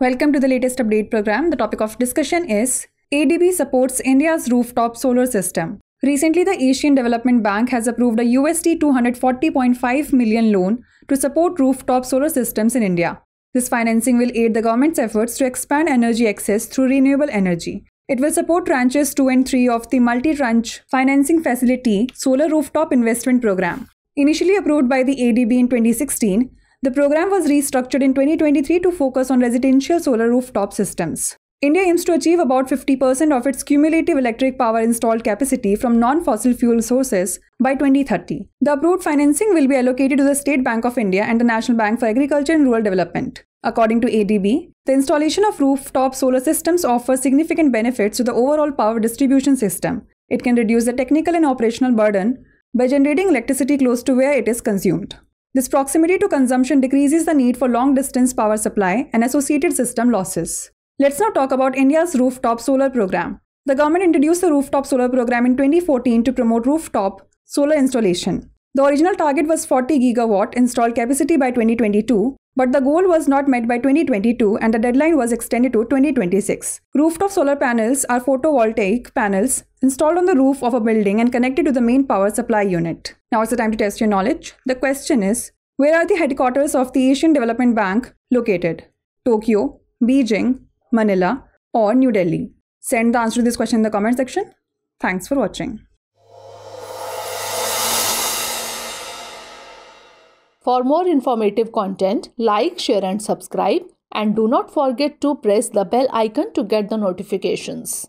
Welcome to the latest update program. The topic of discussion is ADB supports India's rooftop solar system. Recently, the Asian Development Bank has approved a USD 240.5 million loan to support rooftop solar systems in India. This financing will aid the government's efforts to expand energy access through renewable energy. It will support tranches 2 and 3 of the multi tranche financing facility Solar Rooftop Investment Program. Initially approved by the ADB in 2016, the program was restructured in 2023 to focus on residential solar rooftop systems. India aims to achieve about 50% of its cumulative electric power installed capacity from non fossil fuel sources by 2030. The approved financing will be allocated to the State Bank of India and the National Bank for Agriculture and Rural Development. According to ADB, the installation of rooftop solar systems offers significant benefits to the overall power distribution system. It can reduce the technical and operational burden by generating electricity close to where it is consumed. This proximity to consumption decreases the need for long distance power supply and associated system losses. Let's now talk about India's rooftop solar program. The government introduced the rooftop solar program in 2014 to promote rooftop solar installation. The original target was 40 gigawatt installed capacity by 2022, but the goal was not met by 2022 and the deadline was extended to 2026. Rooftop solar panels are photovoltaic panels installed on the roof of a building and connected to the main power supply unit. Now it's the time to test your knowledge. The question is Where are the headquarters of the Asian Development Bank located? Tokyo, Beijing, Manila, or New Delhi? Send the answer to this question in the comment section. Thanks for watching. For more informative content, like, share, and subscribe. And do not forget to press the bell icon to get the notifications.